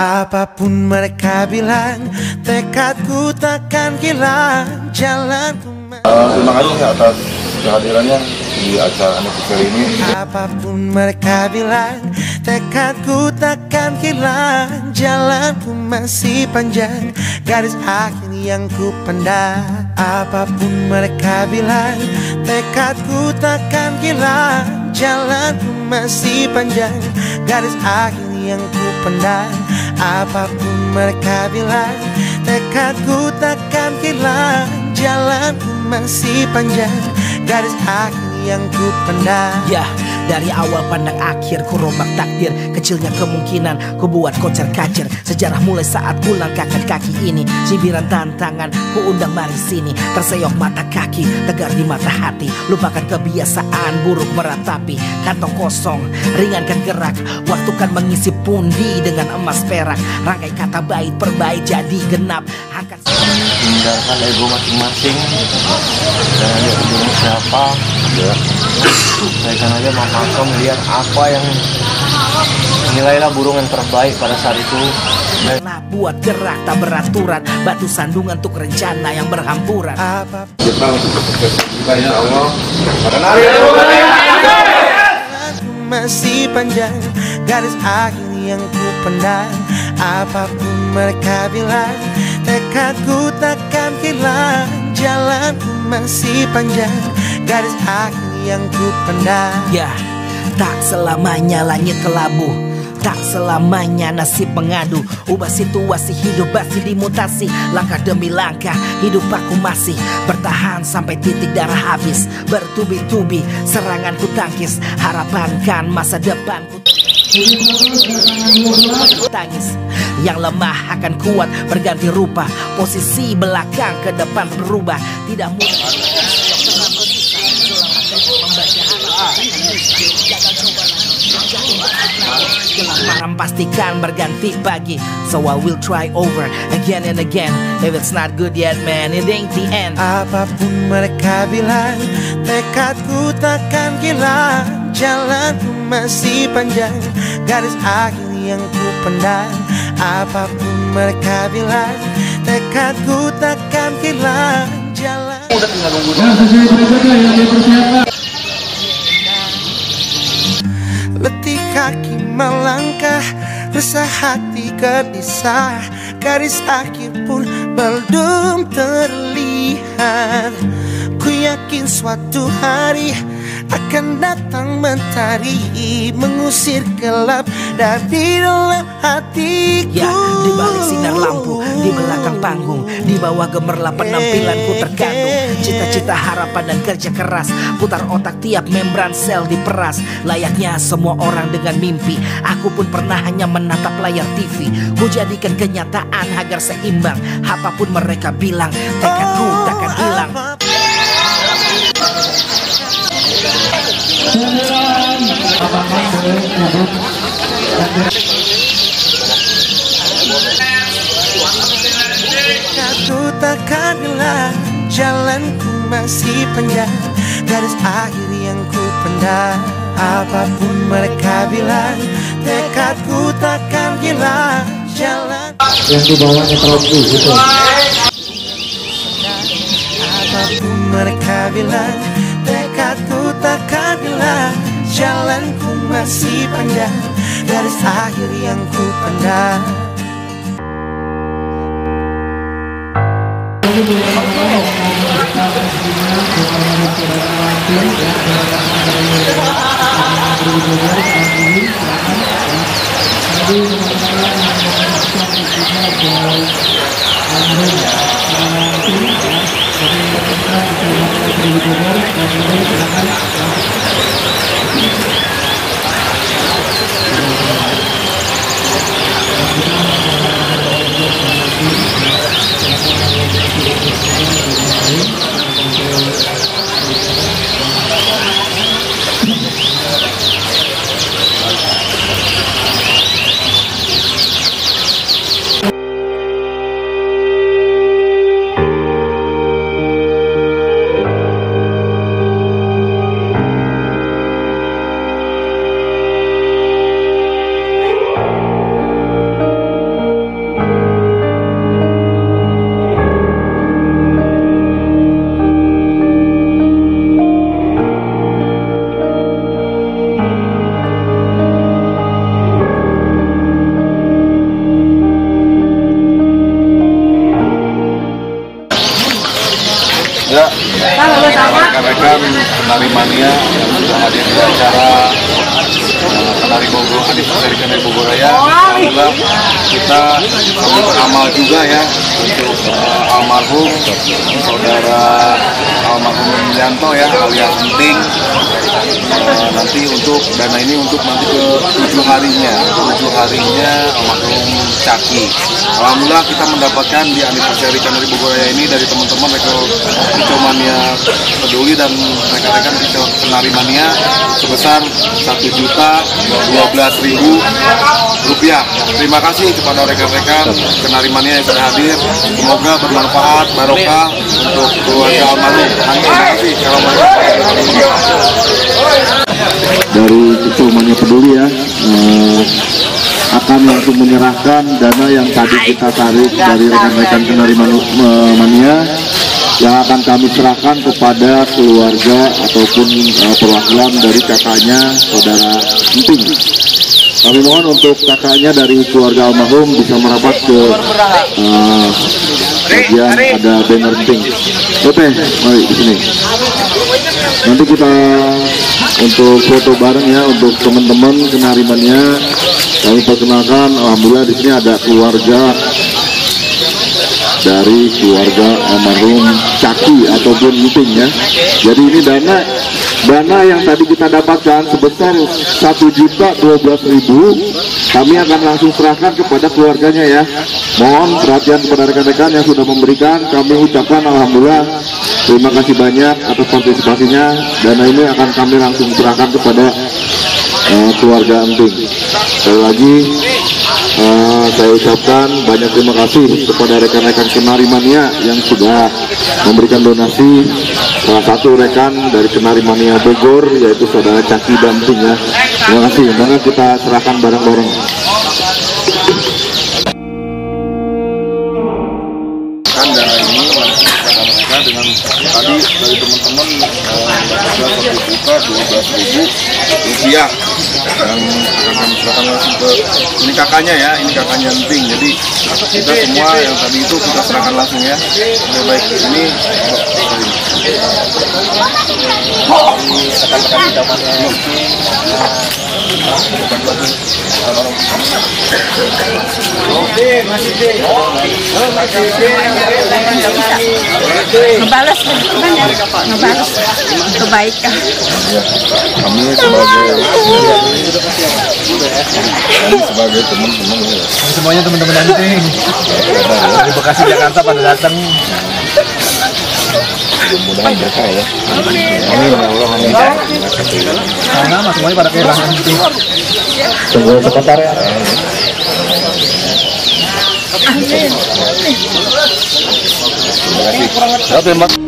Apa pun mereka bilang Tekadku takkan hilang Jalanku Uh, terima kasih atas kehadirannya di acara anniversary ini. Apa pun mereka bilang Tekadku takkan hilang Jalanku masih panjang Garis akhir yang ku pandang Apa pun mereka bilang Tekadku takkan hilang Jalanku masih panjang Garis akhir yang ku pandang. Apa pun mereka bilang Tekadku takkan hilang. Jalanku masih panjang Garis akhir yang ku pandang. Ya, dari awal pandang akhir ku rombak takdir. Kecilnya kemungkinan ku buat kocar kacir. Sejarah mulai saat pulang kakak kaki ini. Cibiran tantangan ku undang mari sini. Terseok mata kaki, tegar di mata hati. Lupakan kebiasaan buruk meratapi. Kantong kosong, ringankan gerak. Waktu kan mengisi pundi dengan emas perak. Rangkai kata bait per bait jadi genap. Angkat Hindarkan ego masing-masing ujungnya siapa Ya. Baikkan aja Mas Hakom lihat apa yang Nilailah burung yang terbaik pada saat itu. Nah buat gerak tak beraturan. Batu sandungan untuk rencana yang kita ya Allah. Jalanku masih panjang Garis akhir yang ku pandang. Apa pun mereka bilang Tekadku takkan hilang. Jalanku masih panjang Garis akhir yang ku pandang. Ya, tak selamanya langit kelabu Tak selamanya nasib mengadu. Ubah situasi hidup masih dimutasi. Langkah demi langkah hidup aku masih. Bertahan sampai titik darah habis. Bertubi-tubi serangan ku tangkis. Harapan kan masa depanku Tangis yang lemah akan kuat berganti rupa. Posisi belakang ke depan berubah. Tidak mudah Gelap malam pastikan berganti pagi. So I will try over again and again. If it's not good yet man it ain't the end. Apa pun mereka bilang Tekadku takkan hilang Jalanku masih panjang Garis akhir yang ku pandang. Apa pun mereka bilang Tekadku takkan hilang Jalan Letih melangkah Resah hati gelisah Garis akhir pun belum terlihat. Ku yakin suatu hari akan datang mentari Mengusir gelap dari dalam hatiku Ya, di balik sinar lampu, di belakang panggung, di bawah gemerlap penampilanku terkandung. Cita-cita harapan dan kerja keras, putar otak tiap membran sel diperas. Layaknya semua orang dengan mimpi, aku pun pernah hanya menatap layar TV. Ku jadikan kenyataan agar seimbang. Apa pun mereka bilang, tekadku takkan hilang. Aku takkan hilang Jalanku masih panjang Garis akhir yang ku pandang Apa pun mereka bilang Tekadku takkan hilang. Jalan yang di bawahnya terlalu gitu. Apa pun mereka bilang Jalanku masih panjang. Dari akhir yang ku pandang. Rekan-rekan mania yang sudah hadir di acara eh, penari Bogor anniversary penari Bogor Raya. Alhamdulillah kita beramal juga ya untuk eh, almarhum saudara almarhum Yanto ya alias penting nanti untuk dana ini untuk nanti ke tujuh harinya tujuh harinya almarhum Caki Alhamdulillah kita mendapatkan di anniversary Kanari Bogor Raya ini dari teman-teman Reko Kicau Mania peduli dan rekan-rekan Penari Mania sebesar satu juta dua belas ribu rupiah. Terima kasih kepada rekan-rekan Penari Mania yang sudah hadir. Semoga bermanfaat, barokah untuk keluarga almarhum. Terima kasih. Dari Kecumanya Peduli ya eh, akan langsung menyerahkan dana yang tadi kita tarik dari rekan-rekan penari Manu- eh, mania yang akan kami serahkan kepada keluarga ataupun eh, perwakilan dari kakaknya saudara Enting. Kami mohon untuk kakaknya dari keluarga almarhum bisa merapat ke bagian ada banner Enting. Oke, mari di sini. Nanti kita untuk foto bareng ya untuk teman-teman kenarimannya kami perkenalkan alhamdulillah di sini ada keluarga dari keluarga almarhum Caki ataupun Iping ya. Jadi ini dana dana yang tadi kita dapatkan sebesar satu juta dua belas ribu kami akan langsung serahkan kepada keluarganya ya. Mohon perhatian kepada rekan-rekan yang sudah memberikan kami ucapkan alhamdulillah terima kasih banyak atas partisipasinya. Dana ini akan kami langsung serahkan kepada eh, keluarga Enting. Sekali lagi Eh, saya ucapkan banyak terima kasih kepada rekan-rekan Kenari Mania yang sudah memberikan donasi. Salah satu rekan dari Kenari Mania Bogor yaitu saudara Caki ya terima kasih. Maka kita serahkan bareng-bareng kepada mereka dengan tadi dari teman-teman eh, sudah satu juta dua belas ribu rupiah. Yang akan kami serahkan langsung ke ini kakaknya ya ini kakaknya penting jadi kita semua yang tadi itu kita serahkan langsung ya. Oke, baik. Ini ngebalas kebutuhan ya ngebalas kebaikan kami sebagai kami sebagai teman-teman ya Semuanya teman-teman anjing. Dari Bekasi Jakarta pada datang. mudah-mudahan berkah ya amin ya Allah amin semuanya pada kehilangan anjing. Tunggu sebentar ya Oke, Mbak.